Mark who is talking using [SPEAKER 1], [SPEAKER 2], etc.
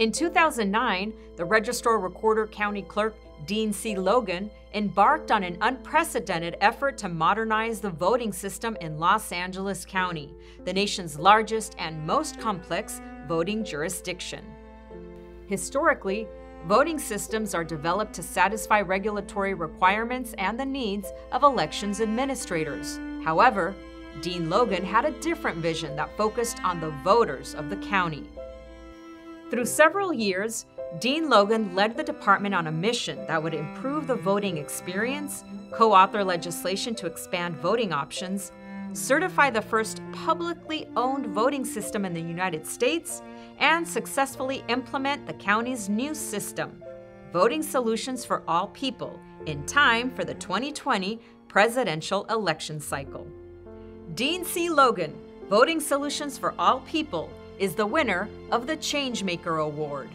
[SPEAKER 1] In 2009, the Registrar Recorder County Clerk Dean C. Logan embarked on an unprecedented effort to modernize the voting system in Los Angeles County, the nation's largest and most complex voting jurisdiction. Historically, voting systems are developed to satisfy regulatory requirements and the needs of elections administrators. However, Dean Logan had a different vision that focused on the voters of the county. Through several years, Dean Logan led the department on a mission that would improve the voting experience, co author legislation to expand voting options, certify the first publicly owned voting system in the United States, and successfully implement the county's new system, Voting Solutions for All People, in time for the 2020 presidential election cycle. Dean C. Logan, Voting Solutions for All People, is the winner of the Changemaker Award.